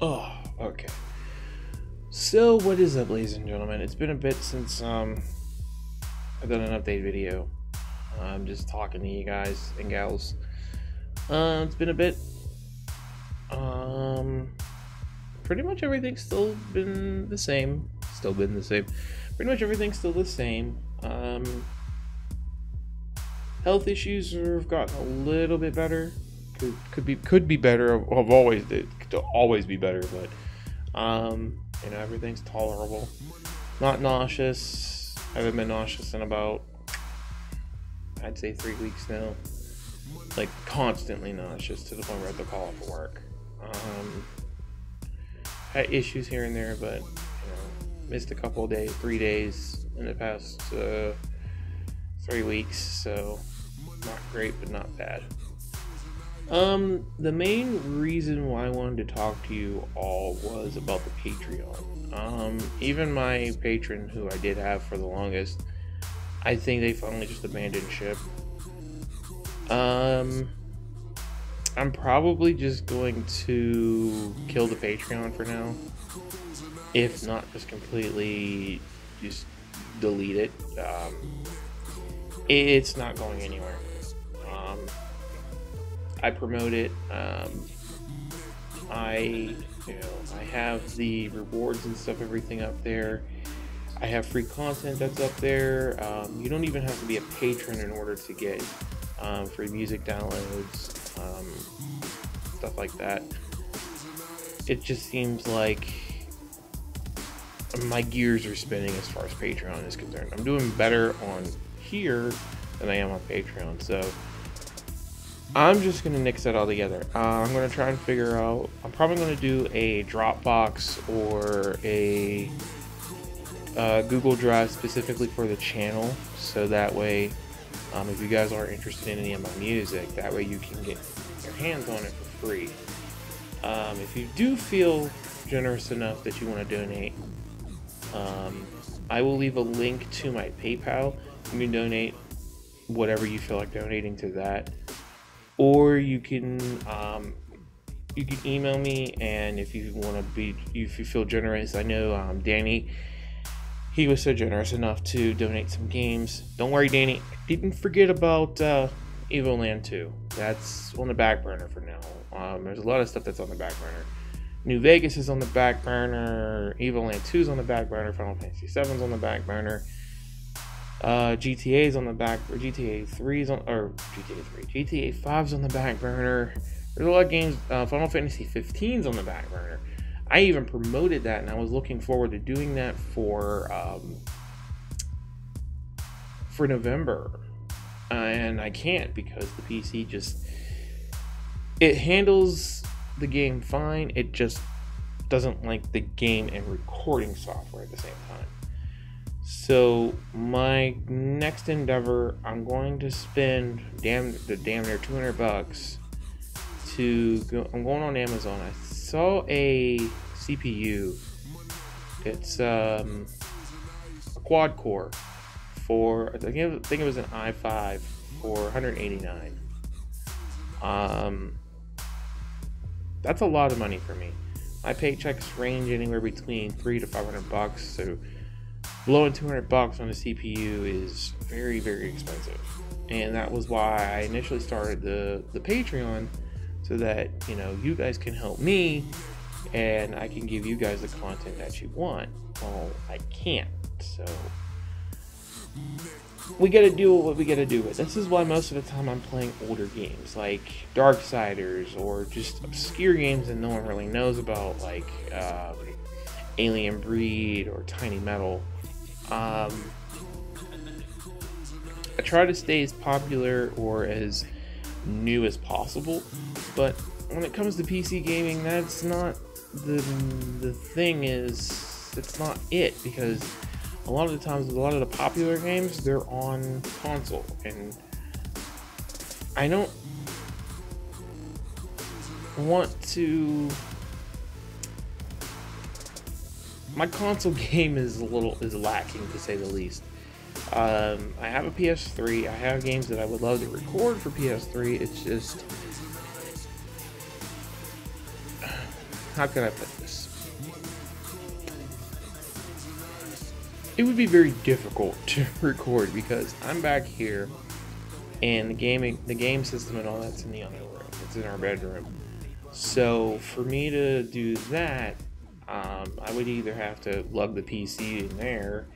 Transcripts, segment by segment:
Oh, okay. So, what is up, ladies and gentlemen? It's been a bit since um, I've done an update video. I'm just talking to you guys and gals. Uh, it's been a bit. Um, pretty much everything's still been the same. Still been the same. Pretty much everything's still the same. Um, health issues have gotten a little bit better. Could could be could be better. Have always could always be better, but um, you know everything's tolerable. Not nauseous. I haven't been nauseous in about I'd say three weeks now. Like constantly nauseous to the point where I have to call off work. Um, had issues here and there, but you know, missed a couple days, three days in the past uh, three weeks, so not great, but not bad. Um, the main reason why I wanted to talk to you all was about the Patreon. Um, even my patron, who I did have for the longest, I think they finally just abandoned ship. Um, I'm probably just going to kill the Patreon for now. If not, just completely just delete it. Um, it's not going anywhere. Um, I promote it. Um, I, you know, I have the rewards and stuff, everything up there. I have free content that's up there. Um, you don't even have to be a patron in order to get um, free music downloads, um, stuff like that. It just seems like my gears are spinning as far as Patreon is concerned. I'm doing better on here than I am on Patreon, so I'm just gonna nix that all together. Uh, I'm gonna try and figure out. I'm probably gonna do a Dropbox or a uh, Google Drive specifically for the channel, so that way, um, if you guys are interested in any of my music, that way you can get your hands on it for free. Um, if you do feel generous enough that you want to donate, um, I will leave a link to my PayPal. You can donate whatever you feel like donating to that or you can um, you can email me and if you want to be if you feel generous i know um, danny he was so generous enough to donate some games. Don't worry danny didn't forget about uh, Evoland 2 that's on the back burner for now. Um, there's a lot of stuff that's on the back burner. New vegas is on the back burner. Evil Evoland 2 is on the back burner. Final fantasy 7 is on the back burner uh, GTA's on the back, or GTA 3's on, or GTA 3, GTA 5's on the back burner. There's a lot of games. Uh, Final Fantasy 15's on the back burner. I even promoted that, and I was looking forward to doing that for um, for November, and I can't because the PC just it handles the game fine. It just doesn't like the game and recording software at the same time. So my next endeavor, I'm going to spend damn the damn near 200 bucks to go. I'm going on Amazon. I saw a CPU. It's um, a quad core for I think, it, I think it was an i5 for 189. Um, that's a lot of money for me. My paychecks range anywhere between three to 500 bucks. So blowing 200 bucks on a CPU is very, very expensive. And that was why I initially started the, the Patreon so that, you know, you guys can help me and I can give you guys the content that you want. Well, I can't. So we gotta do what we gotta do with. This is why most of the time I'm playing older games like Darksiders or just obscure games that no one really knows about, like uh, Alien Breed or Tiny Metal. Um, I try to stay as popular or as new as possible, but when it comes to PC gaming, that's not the the thing. Is it's not it because a lot of the times, a lot of the popular games they're on console, and I don't want to my console game is a little is lacking to say the least. Um, I have a PS3. I have games that I would love to record for PS3. It's just how can I put this? It would be very difficult to record because I'm back here and the gaming the game system and all that's in the other room. It's in our bedroom. So for me to do that, um, I would either have to lug the PC in there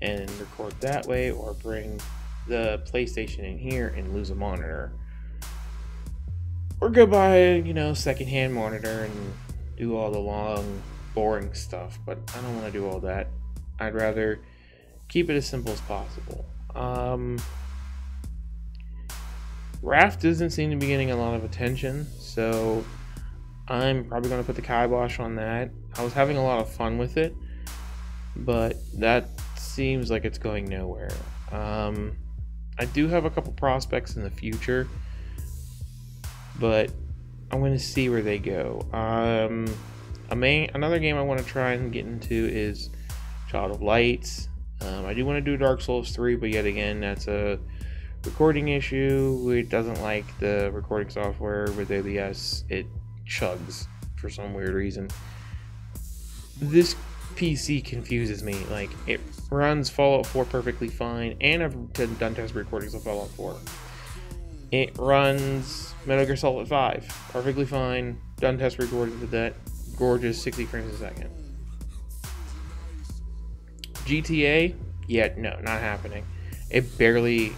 and record that way or bring the PlayStation in here and lose a monitor. Or go buy you know, secondhand monitor and do all the long, boring stuff. But I don't want to do all that. I'd rather keep it as simple as possible. Um, Raft doesn't seem to be getting a lot of attention, so I'm probably going to put the kibosh on that. I was having a lot of fun with it, but that seems like it's going nowhere. Um, I do have a couple prospects in the future, but I'm going to see where they go. Um, a main another game I want to try and get into is Child of Lights. Um, I do want to do Dark Souls 3, but yet again, that's a recording issue. It doesn't like the recording software with OBS. It chugs for some weird reason. This PC confuses me. Like, it runs Fallout 4 perfectly fine, and I've done test recordings of Fallout 4. It runs Metal Gear Solid 5 perfectly fine, done test recordings with that gorgeous 60 frames a second. GTA, yeah, no, not happening. It barely,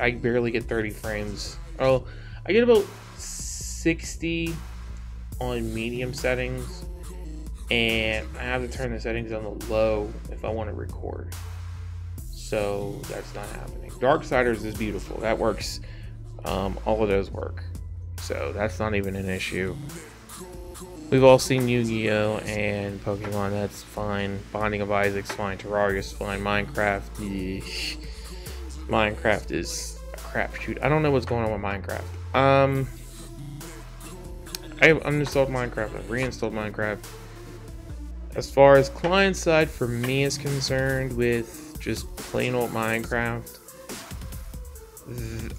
I barely get 30 frames. Oh, I get about 60 on medium settings, and I have to turn the settings on the low if I want to record. So that's not happening. Darksiders is beautiful. That works. Um, all of those work. So that's not even an issue. We've all seen Yu-Gi-Oh! and Pokemon, that's fine. Binding of Isaac's fine. Terraria's fine. Minecraft, Minecraft is a crapshoot. I don't know what's going on with Minecraft. Um, I uninstalled Minecraft. I've reinstalled Minecraft. As far as client side for me is concerned with just plain old Minecraft,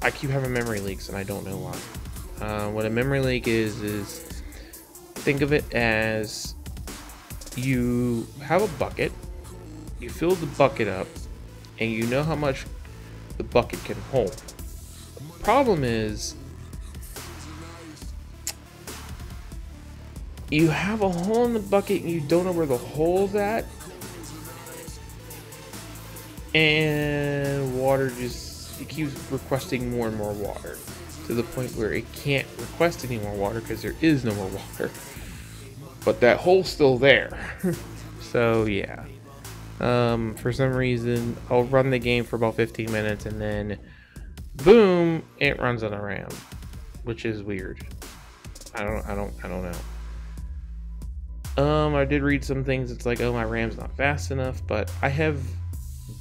I keep having memory leaks and I don't know why. Uh, what a memory leak is, is think of it as you have a bucket, you fill the bucket up, and you know how much the bucket can hold. The problem is you have a hole in the bucket and you don't know where the hole's at. And water just it keeps requesting more and more water to the point where it can't request any more water because there is no more water but that hole's still there. so yeah. Um, for some reason, I'll run the game for about 15 minutes and then boom, it runs on a RAM, which is weird. I don't, I don't, I don't know. Um, I did read some things. It's like, oh, my RAM's not fast enough, but I have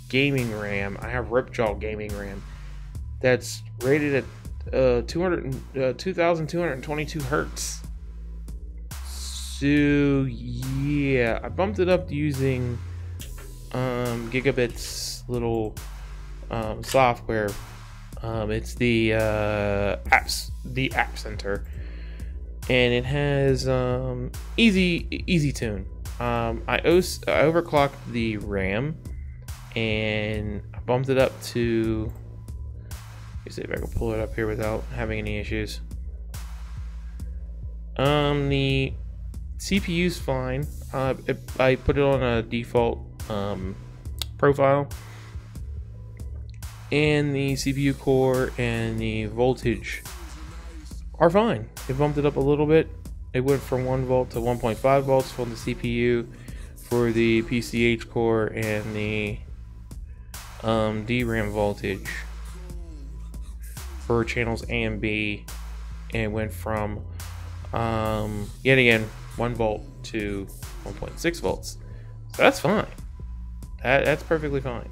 gaming RAM. I have Ripjaw gaming RAM that's rated at uh, 200, uh, 2222 hertz. So yeah, I bumped it up using um, Gigabyte's little um, software. Um, it's the uh, apps, the App Center, and it has um, easy easy tune. Um, I, os- I overclocked the RAM, and I bumped it up to. Let me see if I can pull it up here without having any issues. Um, the CPU's fine. Uh, it, I put it on a default um, profile. And the CPU core and the voltage are fine. It bumped it up a little bit. It went from 1 volt to 1.5 volts for the CPU for the PCH core and the um, DRAM voltage for channels A and B. And it went from, um, yet again, 1 volt to 1.6 volts. So that's fine. That, that's perfectly fine.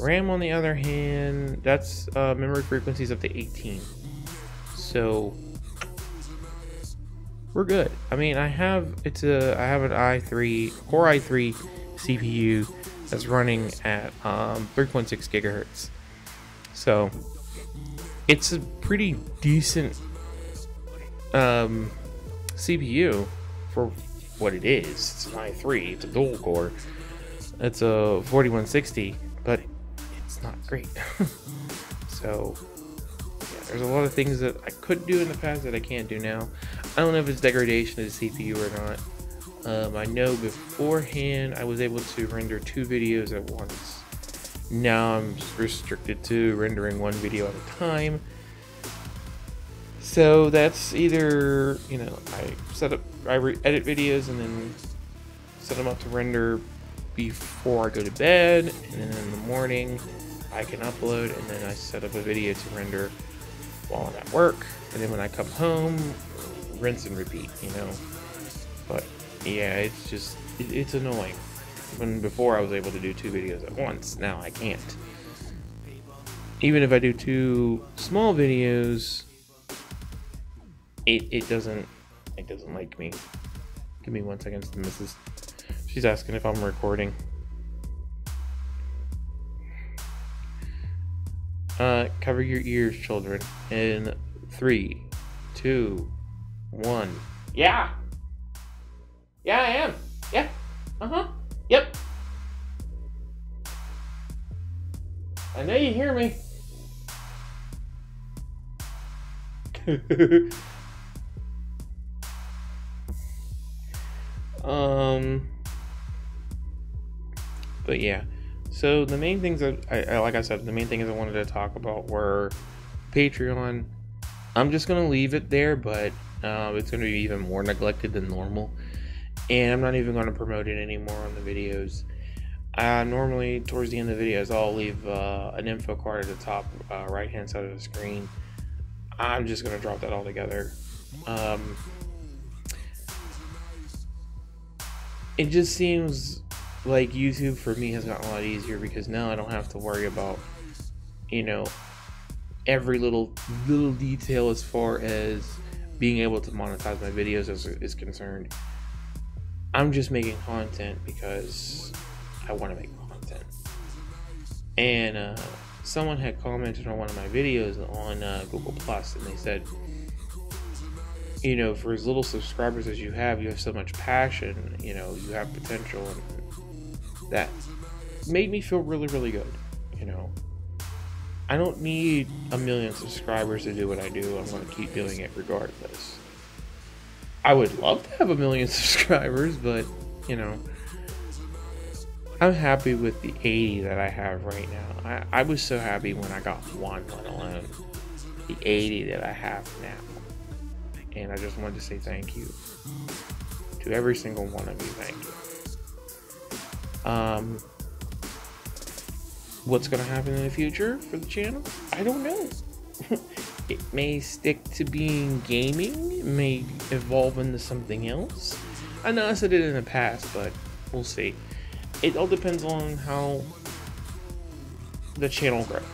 RAM, on the other hand, that's uh, memory frequencies up to 18. So we're good. I mean, I have it's a I have an i3 Core i3 CPU that's running at um, 3.6 gigahertz. So it's a pretty decent um, CPU for what it is. It's an i3. It's a dual core. It's a 4160, but not great. so yeah, there's a lot of things that I could do in the past that I can't do now. I don't know if it's degradation of the CPU or not. Um, I know beforehand I was able to render two videos at once. Now I'm restricted to rendering one video at a time. So that's either, you know, I set up, I edit videos and then set them up to render before I go to bed, and then in the morning I can upload, and then I set up a video to render while I'm at work, and then when I come home, rinse and repeat, you know. But yeah, it's just it, it's annoying. When before I was able to do two videos at once, now I can't. Even if I do two small videos, it it doesn't it doesn't like me. Give me one second, missus. She's asking if I'm recording. Uh, cover your ears, children. In three, two, one. Yeah. Yeah, I am. Yeah. Uh huh. Yep. I know you hear me. um. But yeah. So the main things that I, like I said, the main things I wanted to talk about were Patreon. I'm just gonna leave it there, but uh, it's gonna be even more neglected than normal and I'm not even going to promote it anymore on the videos. Uh, normally, towards the end of the videos, I'll leave uh, an info card at the top uh, right hand side of the screen. I'm just going to drop that all together. Um, it just seems like YouTube for me has gotten a lot easier because now I don't have to worry about, you know, every little little detail as far as being able to monetize my videos is, is concerned. I'm just making content because I want to make content. And uh, someone had commented on one of my videos on uh, Google Plus, and they said, you know, for as little subscribers as you have, you have so much passion. You know, you have potential, and that made me feel really, really good. You know, I don't need a million subscribers to do what I do. I'm going to keep doing it regardless. I would love to have a million subscribers, but you know, I'm happy with the 80 that I have right now. I, I was so happy when I got one, let alone the 80 that I have now. And I just wanted to say thank you to every single one of you. Thank you. Um, what's going to happen in the future for the channel? I don't know. It may stick to being gaming, it may evolve into something else. I know I said it in the past, but we'll see. It all depends on how the channel grows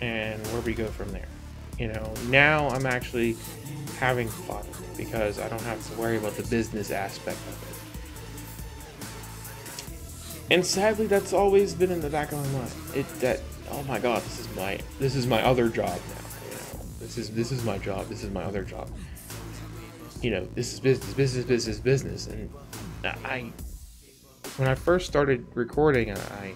and where we go from there. You know, now I'm actually having fun because I don't have to worry about the business aspect of it. And sadly, that's always been in the back of my mind. It that oh my god, this is my this is my other job now. You know, This is this is my job. This is my other job. You know, this is business, business, business, business. And I, when I first started recording, I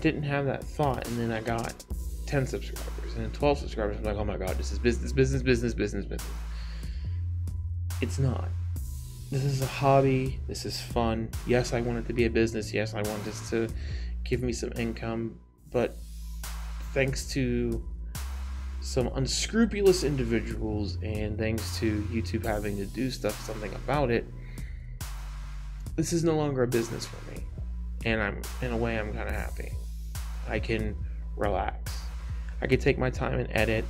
didn't have that thought, and then I got 10 subscribers and then 12 subscribers. I'm like, oh my god, this is business, business, business, business, business. It's not. This is a hobby. This is fun. Yes, I want it to be a business. Yes, I want this to give me some income. But thanks to some unscrupulous individuals, and thanks to YouTube having to do stuff, something about it, this is no longer a business for me. And I'm, in a way, I'm kind of happy. I can relax. I can take my time and edit.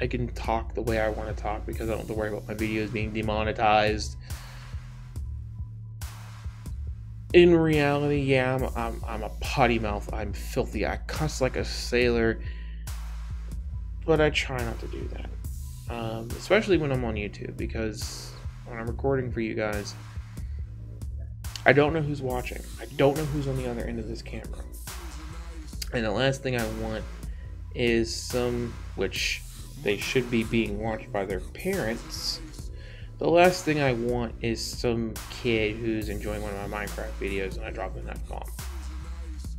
I can talk the way I want to talk because I don't have to worry about my videos being demonetized. In reality, yeah, I'm, I'm, I'm a potty mouth. I'm filthy. I cuss like a sailor but I try not to do that. Um, especially when I'm on YouTube because when I'm recording for you guys, I don't know who's watching. I don't know who's on the other end of this camera. And the last thing I want is some, which they should be being watched by their parents. The last thing I want is some kid who's enjoying one of my Minecraft videos and I drop in that bomb.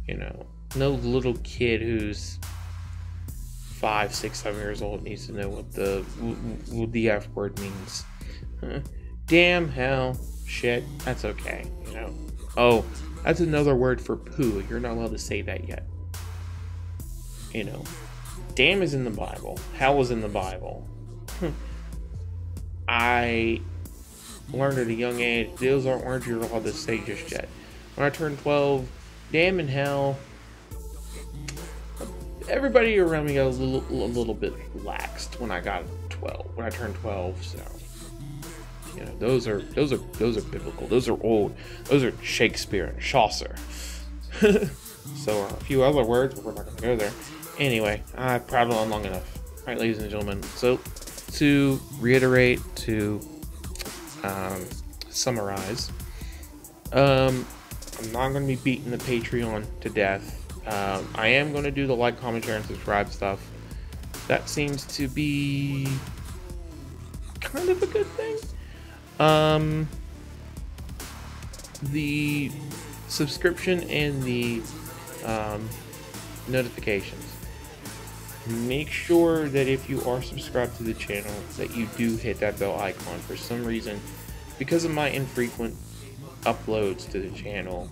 You know, no little kid who's five, six, seven years old needs to know what the what the F word means. Damn, hell, shit. That's okay. You know. Oh, that's another word for poo. You're not allowed to say that yet. You know. Damn is in the Bible. Hell is in the Bible. I learned at a young age, those aren't words you're allowed to say just yet. When I turned 12, damn and hell, everybody around me got a little, a little bit laxed when I got 12, when I turned 12, so. You know, those are those are those are biblical. Those are old. Those are Shakespeare and Chaucer. so uh, a few other words, but we're not going to go there. Anyway, I prattled on long enough. All right, ladies and gentlemen. So to reiterate, to um, summarize, um, I'm not going to be beating the Patreon to death. Um, I am going to do the like, comment, share, and subscribe stuff. That seems to be kind of a good thing. Um, the subscription and the um, notifications. Make sure that if you are subscribed to the channel that you do hit that bell icon. For some reason, because of my infrequent uploads to the channel,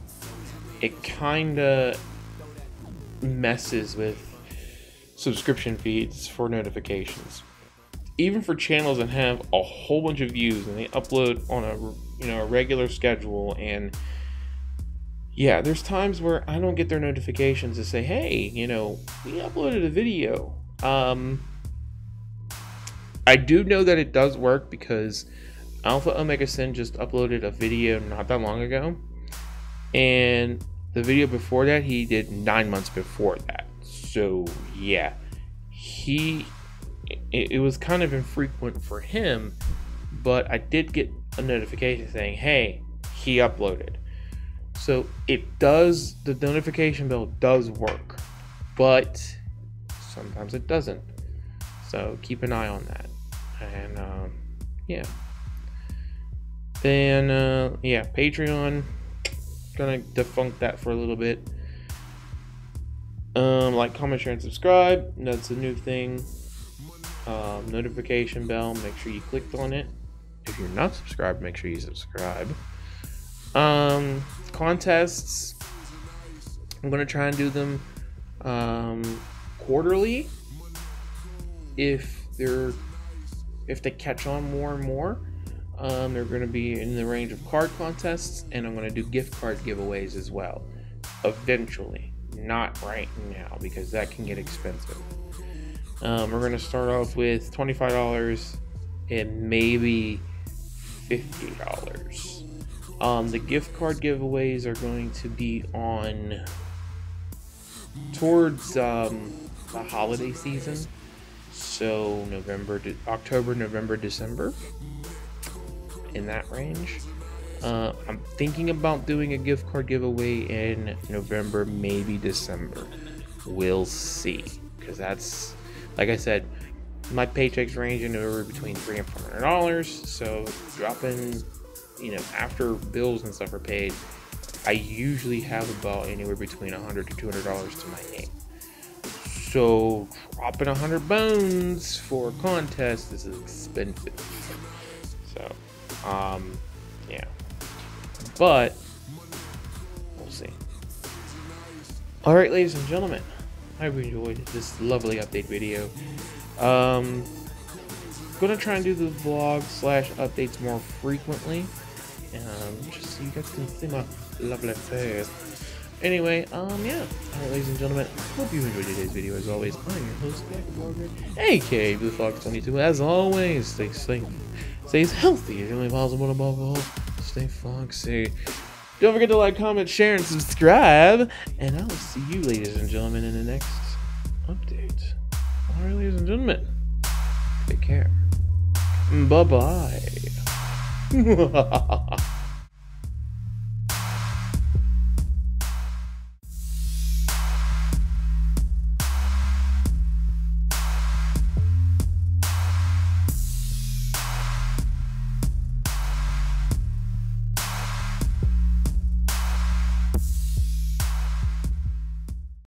it kinda messes with subscription feeds for notifications even for channels that have a whole bunch of views and they upload on a you know a regular schedule and yeah there's times where i don't get their notifications to say hey you know we uploaded a video um i do know that it does work because AlphaOmegaSin just uploaded a video not that long ago and the video before that he did nine months before that so yeah he it, it was kind of infrequent for him, but I did get a notification saying, hey, he uploaded. So it does, the notification bell does work, but sometimes it doesn't. So keep an eye on that. And um, yeah. Then, uh, yeah, Patreon. Gonna defunct that for a little bit. Um, like, comment, share, and subscribe. That's a new thing um, notification bell, make sure you clicked on it. If you're not subscribed, make sure you subscribe. Um, contests, I'm to try and do them um, quarterly if they're if they catch on more and more. Um, they're going to be in the range of card contests, and I'm going to do gift card giveaways as well. Eventually, not right now because that can get expensive. Um, we're going to start off with $25 and maybe $50. Um, the gift card giveaways are going to be on towards um, the holiday season. So November, to, October, November, December, in that range. Uh, I'm thinking about doing a gift card giveaway in November, maybe December. We'll see, because that's like I said, my paychecks range anywhere between three and four hundred dollars. So dropping, you know, after bills and stuff are paid, I usually have about anywhere between a hundred to two hundred dollars to my name. So dropping a hundred bones for a contest is expensive. So, um, yeah, but we'll see. All right, ladies and gentlemen. I hope you enjoyed this lovely update video. Um, gonna try and do the vlog slash updates more frequently. Um, just so you guys can see my lovely face. Anyway, um, yeah. Alright, ladies and gentlemen, hope you enjoyed today's video. As always, I'm your host, Jack Vlogger, aka Blufox22. As always, stay safe, stay as healthy as humanly possible, above all, stay foxy. Don't forget to like, comment, share, and subscribe. And I will see you, ladies and gentlemen, in the next update. All right, ladies and gentlemen, take care. Bye bye.